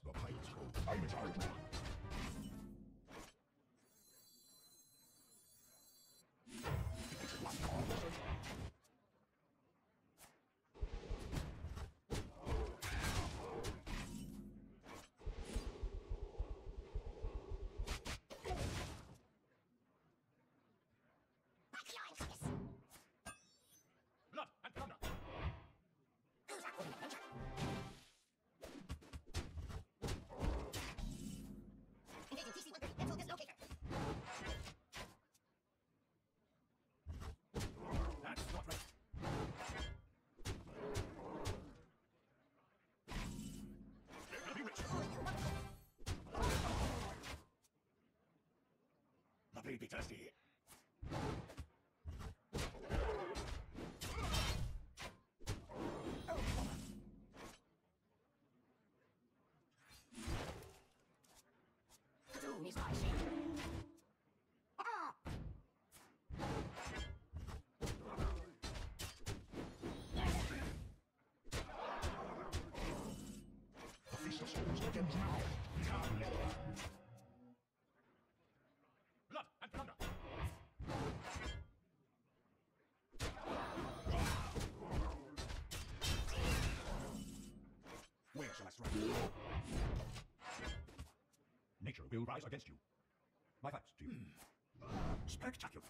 the pirate's code. I'm a pirate. Baby thirsty. Doom is rising. I strike? Nature will rise against you. My thanks to you. Hmm. Spectacular.